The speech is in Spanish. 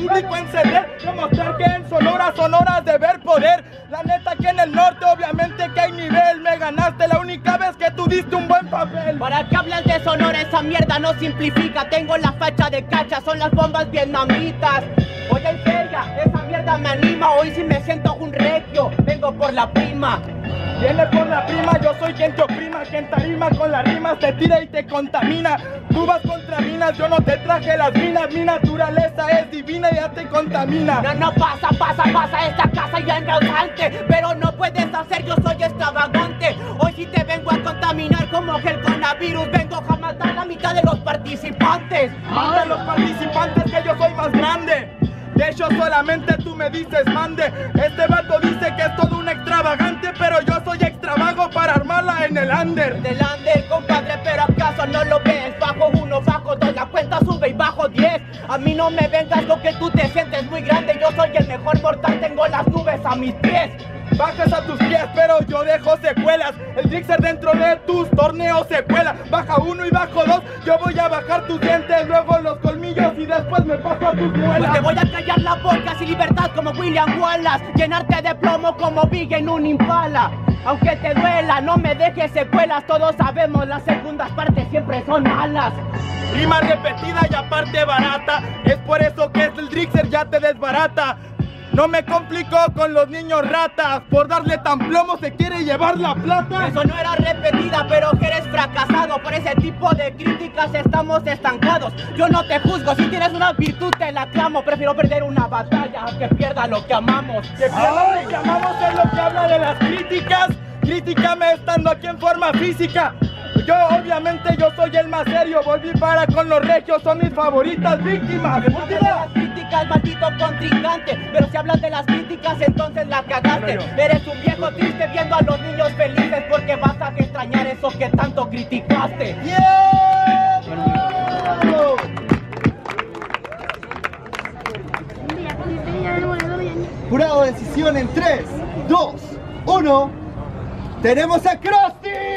público encender, demostrar que en Sonora son horas de ver poder. La neta que en el norte obviamente que hay nivel, me ganaste la única vez que tú diste un buen papel. Para que hablan de Sonora, esa mierda no simplifica. Tengo la facha de cacha, son las bombas vietnamitas. Oye, en feria, esa mierda me anima. Hoy sí me siento un regio, vengo por la prima. Viene por la prima, yo soy quien te oprima, quien tarima con las rimas, te tira y te contamina. Tú vas contra minas, yo no te traje las minas, mi naturaleza es divina y ya te contamina. No, no pasa, pasa, pasa esta casa ya engausante, pero no puedes hacer, yo soy extravagante. Hoy sí te vengo a contaminar como que el coronavirus, vengo a matar la mitad de los participantes. Mata a los participantes que yo soy más grande. De hecho, solamente tú me dices mande. Este vato dice que es todo un extravagante, pero yo en el under. Del under, compadre, pero acaso no lo ves. Bajo uno, bajo dos, la cuenta sube y bajo diez. A mí no me vengas lo que tú te sientes muy grande. Yo soy el mejor mortal, tengo las nubes a mis pies. Bajas a tus pies, pero yo dejo secuelas. El Drixer dentro de tus torneos se cuela. Baja uno y bajo dos, yo voy a bajar tus dientes, luego los colmillos y después me paso a tus Pues muelas. te voy a callar la boca sin libertad como William Wallace. Llenarte de plomo como Big en un impala. Aunque te duela, no me dejes secuelas. Todos sabemos, las segundas partes siempre son malas. Rima repetida y aparte barata. Es por eso que el Drixer ya te desbarata. No me complicó con los niños ratas. Por darle tan plomo se quiere llevar la plata. Eso no era repetida, pero que eres fracasado. Por ese tipo de críticas estamos estancados. Yo no te juzgo, si tienes una virtud te la clamo. Prefiero perder una batalla a que pierda lo que amamos. Que pierda lo que amamos es lo que habla de las críticas. Críticame estando aquí en forma física. Yo obviamente yo soy el más serio. Volví para con los regios, son mis favoritas víctimas. Maldito contrincante. Pero si hablas de las críticas, entonces la cagaste. Eres un viejo triste viendo a los niños felices porque vas a extrañar eso que tanto criticaste. Jurado de decisión en 3, 2, 1. Tenemos a Krusty.